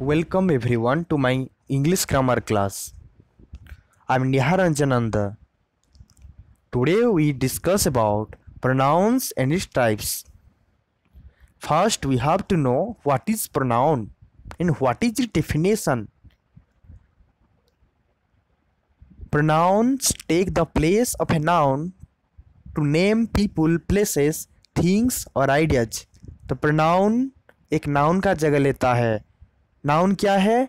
Welcome everyone to my English grammar class I am Nihar Ranjanand today we discuss about pronouns and its types first we have to know what is pronoun and what is definition pronouns take the place of a noun to name people places things और ideas तो pronoun एक noun का जगह लेता है। Noun क्या है?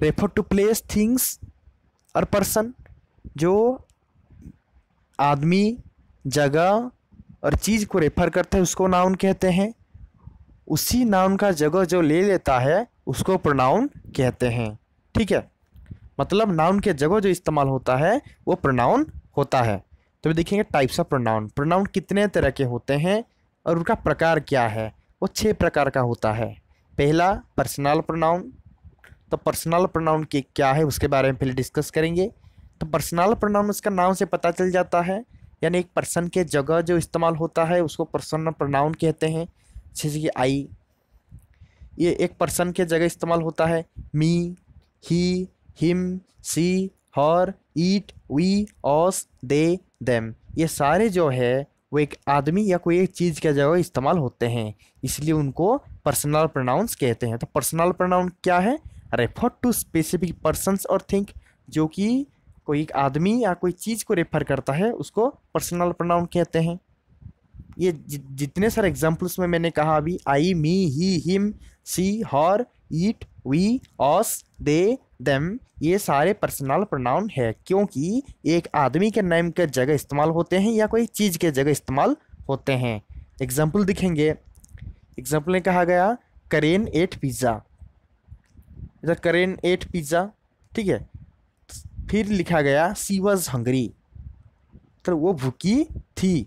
Refer to place things और पर्सन जो आदमी, जगह और चीज़ को रेफर करते हैं, उसको नाउन कहते हैं। उसी नाउन का जगह जो ले लेता है, उसको प्रोनाउन कहते हैं। ठीक है? मतलब नाउन के जगह जो इस्तेमाल होता है, वो प्रोनाउन होता है। तो देखेंगे टाइप्स ऑफ़ प्रोनाउन प्रोनाउन कितने तरह के होते हैं और उनका प्रकार क्या है? वो छः प्रकार का होता है। पहला पर्सनल प्रोनाउन तो पर्सनल प्रोनाउन के क्या है, उसके बारे में पहले डिस्कस करेंगे। तो पर्सनल प्रोनाउन उसका नाम से पता चल जाता है, यानी एक पर्सन के जगह जो इस्तेमाल होता है, उसको पर्सनल प्रोनाउन कहते हैं। जैसे कि आई ये एक पर्सन के जगह इस्तेमाल होता है। Me he him she her it we us they them ये सारे जो है, वो एक आदमी या कोई एक चीज़ के जगह इस्तेमाल होते हैं। इसलिए उनको पर्सनल प्रोनाउंस कहते हैं। तो पर्सनल प्रोनाउन क्या है? रेफर टू स्पेसिफिक पर्सनस और थिंक जो कि कोई एक आदमी या कोई चीज़ को रेफर करता है उसको पर्सनल प्रोनाउन कहते हैं। ये जि, जितने सारे एग्जाम्पल्स में मैंने कहा अभी I me he him she her it we us they them ये सारे पर्सनल प्रोनाउन है। क्योंकि एक आदमी के नाम के जगह इस्तेमाल होते हैं या कोई चीज़ के जगह इस्तेमाल होते हैं। एग्ज़ाम्पल दिखेंगे। एग्ज़ाम्पल में कहा गया करेन एट पिज़्ज़ा इधर करेन एट पिज़्ज़ा ठीक है? फिर लिखा गया सी वॉज़ हंगरी तो वो भूखी थी।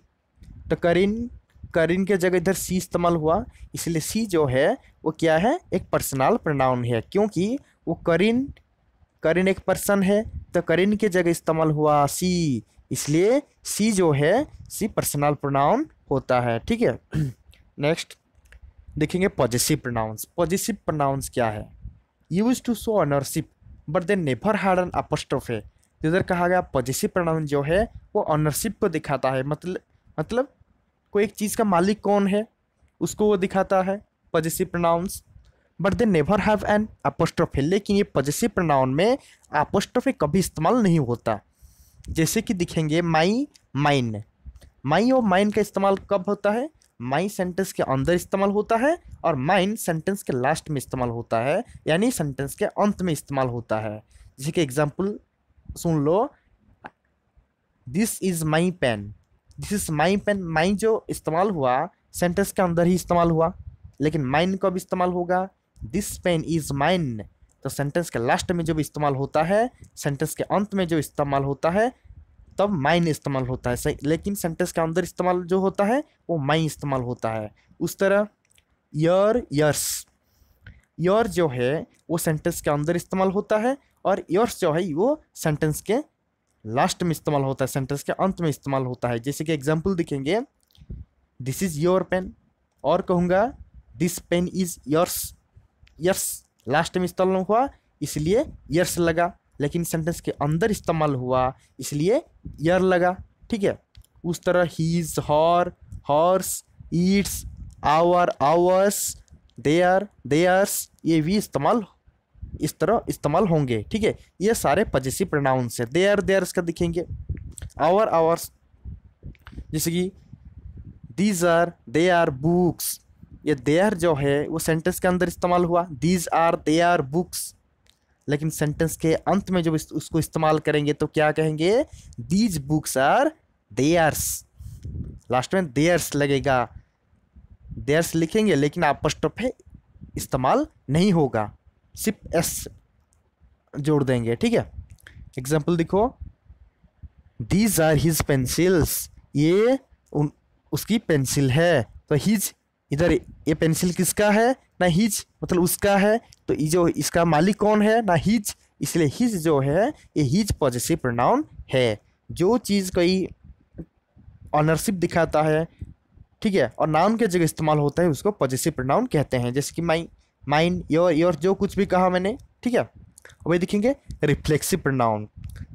तो करीन करीन के जगह इधर सी इस्तेमाल हुआ। इसलिए सी जो है, वो क्या है? एक पर्सनल प्रोनाउन है। क्योंकि वो करीन करीन एक पर्सन है। तो करीन के जगह इस्तेमाल हुआ सी इसलिए सी जो है सी पर्सनल प्रोनाउन होता है। ठीक है? नेक्स्ट देखेंगे पॉजिटिव प्रोनाउंस पॉजिटिव प्रोनाउंस क्या है? Use to show ownership but they never had an apostrophe इधर कहा गया पॉजिटिव प्रोनाउन जो है, वो ऑनरशिप को दिखाता है। मतलब मतलब कोई एक चीज़ का मालिक कौन है? उसको वो दिखाता है positive pronouns but they never have an apostrophe लेकिन ये पॉजिटिव प्रोनाउन में अपोस्ट्रोफे कभी इस्तेमाल नहीं होता। जैसे कि दिखेंगे माई माइन माई और माइन का इस्तेमाल कब होता है? माई सेंटेंस के अंदर इस्तेमाल होता है और माइन सेंटेंस के लास्ट में इस्तेमाल होता है, यानी सेंटेंस के अंत में इस्तेमाल होता है। जैसे कि एग्ज़ाम्पल सुन लो। This is my pen this is my pen my जो इस्तेमाल हुआ सेंटेंस के अंदर ही इस्तेमाल हुआ, लेकिन माइन कब इस्तेमाल होगा? दिस पेन इज़ माइन तो सेंटेंस के लास्ट में जब इस्तेमाल होता है सेंटेंस के अंत में जो इस्तेमाल होता है तब माइन इस्तेमाल होता है लेकिन सेंटेंस के अंदर इस्तेमाल जो होता है, वो माइन इस्तेमाल होता है। उस तरह यर यर्स योर जो है, वो सेंटेंस के अंदर इस्तेमाल होता है और योर्स जो है, वो सेंटेंस के लास्ट में इस्तेमाल होता है सेंटेंस के अंत में इस्तेमाल होता है। जैसे कि एग्ज़ाम्पल देखेंगे। दिस इज़ योर पेन और कहूँगा this pen is yours yours last में इस्तेमाल हुआ, इसलिए यर्स लगा। लेकिन सेंटेंस के अंदर इस्तेमाल हुआ, इसलिए यर लगा, ठीक है? उस तरह his her hers its our ours their theirs ये भी इस्तेमाल, इस तरह इस्तेमाल होंगे, ठीक है? ये सारे पजेसिव प्रोनाउंस है। देयर देयर्स का दिखेंगे? आवर आवर्स जैसे कि these are they are books ये देयर जो है, वो सेंटेंस के अंदर इस्तेमाल हुआ। These are they are books लेकिन सेंटेंस के अंत में जब उसको इस्तेमाल करेंगे तो क्या कहेंगे? These books are theirs last में देयर्स लगेगा। देयर्स लिखेंगे, लेकिन आप इस्तेमाल नहीं होगा। सिर्फ़ एस जोड़ देंगे, ठीक है? एग्ज़ाम्पल देखो। दीज आर हिज पेंसिल्स ये उन, उसकी पेंसिल है। तो हिज इधर ये पेंसिल किसका है? ना हिज मतलब उसका है। तो ये जो इसका मालिक कौन है? ना हिज। इसलिए हिज जो है, ये हिज पॉजिटिव प्रोनाउन है। जो चीज़ कोई ऑनरशिप दिखाता है, ठीक है? और नाउन के जगह इस्तेमाल होता है, उसको पॉजिटिव प्रोनाउन कहते हैं। जैसे कि माई माइन, योर योर, जो कुछ भी कहा मैंने, ठीक है? अभी देखेंगे रिफ्लेक्सिव प्रोनाउन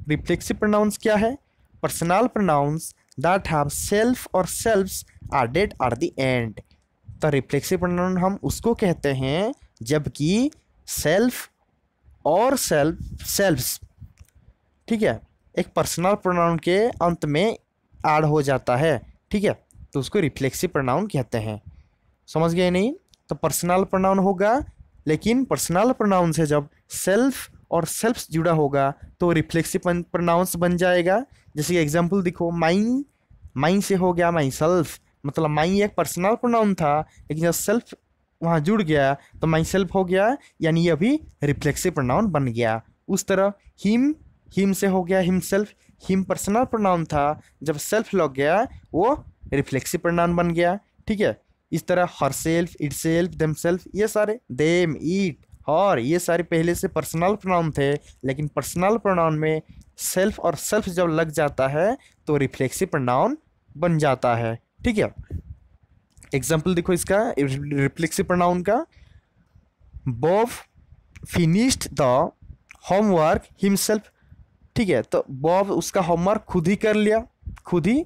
रिफ्लेक्सिव प्रोनाउंस क्या है? Personal pronouns that have self और selves are added are the end तो रिफ्लेक्सिव प्रोनाउन हम उसको कहते हैं, जबकि सेल्फ और सेल्फ सेल्फ्स ठीक है? एक पर्सनल प्रोनाउन के अंत में ऐड हो जाता है, ठीक है? तो उसको रिफ्लेक्सिव प्रोनाउन कहते हैं। समझ गए नहीं? तो पर्सनल प्रोनाउन होगा, लेकिन पर्सनल प्रोनाउन से जब सेल्फ और सेल्फ जुड़ा होगा तो रिफ्लेक्सिव प्रोनाउंस बन जाएगा। जैसे एग्जांपल देखो माई माई से हो गया माई सेल्फ मतलब माई एक पर्सनल प्रोनाउन था, लेकिन जब सेल्फ वहाँ जुड़ गया तो माई सेल्फ हो गया, यानी ये अभी रिफ्लेक्सिव प्रोनाउन बन गया। उस तरह हिम हिम से हो गया himself him personal pronoun था। जब सेल्फ लग गया, वो रिफ्लेक्सिव प्रोनाउन बन गया, ठीक है? इस तरह herself itself themselves ये सारे देम ईट और ये सारे पहले से पर्सनल प्रोनाउन थे, लेकिन पर्सनल प्रोनाउन में सेल्फ और सेल्फ जब लग जाता है तो रिफ्लेक्सिव प्रोनाउन बन जाता है। ठीक है। एग्ज़ाम्पल देखो इसका रिफ्लेक्सिव प्रोनाउन का Bob finished the homework himself ठीक है तो बॉब उसका होमवर्क खुद ही कर लिया, खुद ही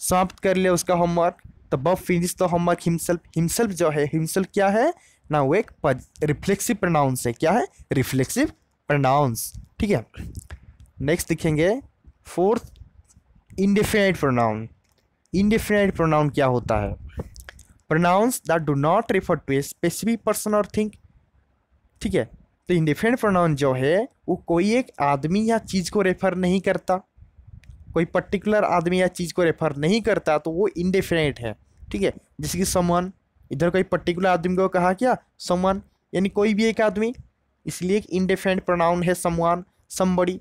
समाप्त कर लिया उसका होमवर्क तो Bob finish the homework himself himself जो है हिमसेल्फ क्या है? ना वो एक रिफ्लेक्सिव प्रोनाउंस है। क्या है? रिफ्लेक्सिव प्रोनाउंस ठीक है। नेक्स्ट देखेंगे। Fourth indefinite pronoun indefinite pronoun क्या होता है? Pronouns that do not refer to a specific person और थिंक ठीक है? तो इंडिफिनेंट प्रोनाउन जो है, वो कोई एक आदमी या चीज़ को रेफर नहीं करता। कोई पर्टिकुलर आदमी या चीज़ को रेफर नहीं करता तो वो इंडिफिनेट है, ठीक है? जैसे कि समवन इधर कोई पर्टिकुलर आदमी को कहा क्या? समवन यानी कोई भी एक आदमी। इसलिए एक इंडिफिनेंट प्रोनाउन है someone somebody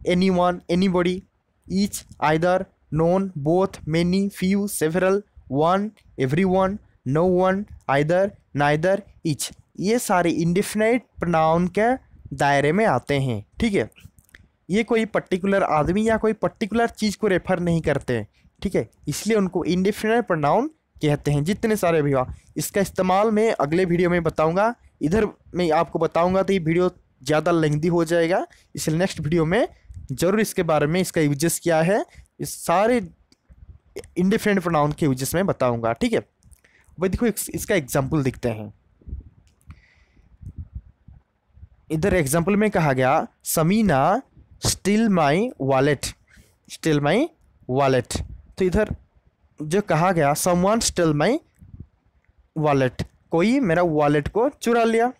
anyone anybody each either none both many few several one everyone no one either neither each ये सारे इंडिफिनाइट प्रोनाउन के दायरे में आते हैं, ठीक है? ये कोई पर्टिकुलर आदमी या कोई पर्टिकुलर चीज़ को रेफर नहीं करते, ठीक है? इसलिए उनको इंडिफिनाइट प्रोनाउन कहते हैं, जितने सारे भी इसका इस्तेमाल मैं अगले वीडियो में बताऊँगा। इधर मैं आपको बताऊँगा तो ये वीडियो ज़्यादा लेंदी हो जाएगा। इसलिए नेक्स्ट वीडियो में ज़रूर इसके बारे में इसका यूजेस क्या है। इस सारे इंडिफरेंट प्रोनाउन के यूजेस में बताऊँगा, ठीक है? भाई देखो इसका एग्ज़ाम्पल दिखते हैं। इधर एग्ज़ाम्पल में कहा गया, someone stole my wallet stole my wallet तो इधर जो कहा गया समवन स्टिल माई वॉलेट कोई मेरा वॉलेट को चुरा लिया,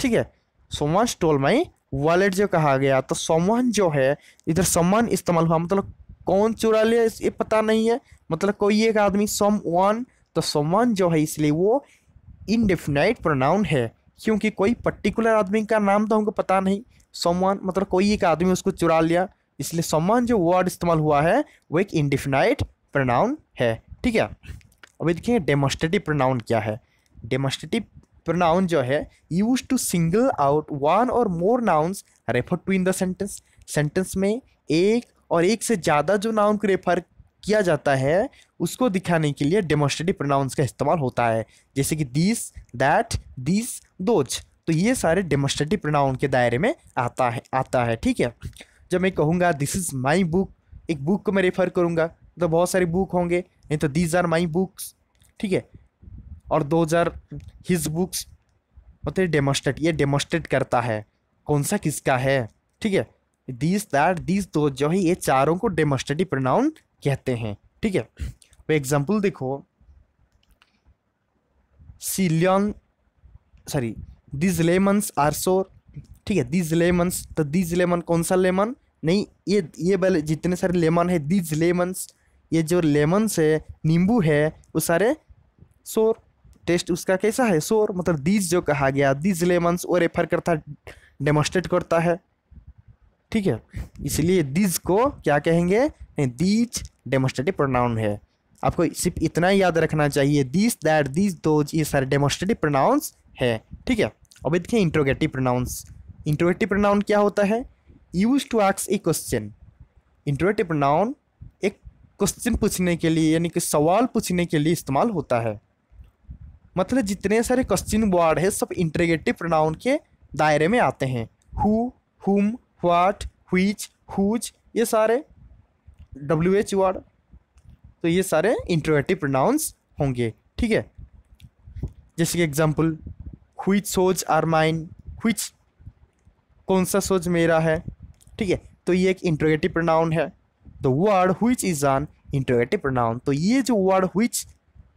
ठीक है? सोमवन स्टोल माई वॉलेट जो कहा गया तो सोमवन जो है, इधर सम्मान इस्तेमाल हुआ मतलब कौन चुरा लिया ये पता नहीं है। मतलब कोई एक आदमी सम वन तो सोमवन जो है, इसलिए वो इनडेफिनाइट प्रोनाउन है। क्योंकि कोई पर्टिकुलर आदमी का नाम तो हमको पता नहीं। सम्मान मतलब कोई एक आदमी उसको चुरा लिया। इसलिए सम्मान जो वर्ड इस्तेमाल हुआ है, वो एक इंडिफिनाइट प्रोनाउन है। ठीक है? अभी देखिए डेमोस्ट्रेटिव प्रोनाउन क्या है? डेमोस्ट्रेटिव प्रोनाउन जो है used to single out one और more nouns refer to in the sentence sentence में एक और एक से ज़्यादा जो नाउन को रेफर किया जाता है, उसको दिखाने के लिए डेमोस्ट्रेटिव प्रोनाउंस का इस्तेमाल होता है। जैसे कि दिस दैट दिस दोज तो ये सारे डेमोस्ट्रेटिव प्रोनाउन के दायरे में आता है आता है, ठीक है? जब मैं कहूँगा दिस इज़ माई बुक एक बुक को मैं रेफ़र करूँगा तो बहुत सारे बुक होंगे, नहीं तो दीज आर माई बुक्स ठीक है? और दो आर हिज बुक्स मतलब डेमोस्ट्रेट ये डेमोस्ट्रेट करता है। कौन सा किसका है? ठीक है? दिस दैट दिस दो जो है, ये चारों को डेमोस्ट्रेटिव प्रोनाउन कहते हैं। ठीक है? तो एग्ज़ाम्पल देखो। Cillian sorry these lemons are sour ठीक है? दिज लेमन्स तो दिज लेमन कौन सा लेमन नहीं, ये ये वाले जितने सारे लेमन है दिज लेमन्स ये जो लेमन्स है, नींबू है, वो सारे सोर टेस्ट उसका कैसा है? सोर मतलब दीज जो कहा गया दीज लेमन्स वो रेफर करता डेमोस्ट्रेट करता है। ठीक है? इसलिए दीज को क्या कहेंगे? दीज डेमोस्ट्रेटिव प्रोनाउन है। आपको सिर्फ़ इतना ही याद रखना चाहिए दिस दैट दिस दो ये सारे डेमोस्ट्रेटिव प्रोनाउंस है, ठीक है? अब देखिए इंट्रोगेटिव प्रोनाउंस इंट्रोगेटिव प्रोनाउन क्या होता है? यूज़ टू आक्स ए क्वेश्चन इंट्रोगेटिव प्रोनाउन एक क्वेश्चन पूछने के लिए, यानी कि सवाल पूछने के लिए इस्तेमाल होता है। मतलब जितने सारे क्वेश्चन वर्ड है, सब इंट्रोगेटिव प्रोनाउन के दायरे में आते हैं। Who whom what which whose ये सारे डब्ल्यू एच वर्ड तो ये सारे इंट्रोगेटिव प्रोनाउंस होंगे, ठीक है? जैसे कि example which shoes are mine which कौन सा सोच मेरा है, ठीक है? तो ये एक इंट्रोगेटिव प्रोनाउन है। The word which is an interrogative pronoun तो ये जो वर्ड हुईच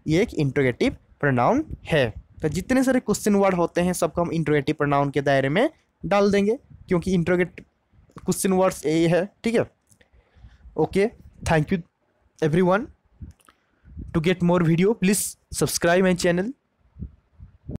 ये एक इंट्रोगेटिव प्रोनाउन है। तो जितने सारे क्वेश्चन वर्ड होते हैं, सबको हम इंट्रोगेटिव प्रोनाउन के दायरे में डाल देंगे, क्योंकि इंट्रोगेट क्वेश्चन वर्ड्स ए है, ठीक है? Okay thank you everyone to get more video please subscribe my channel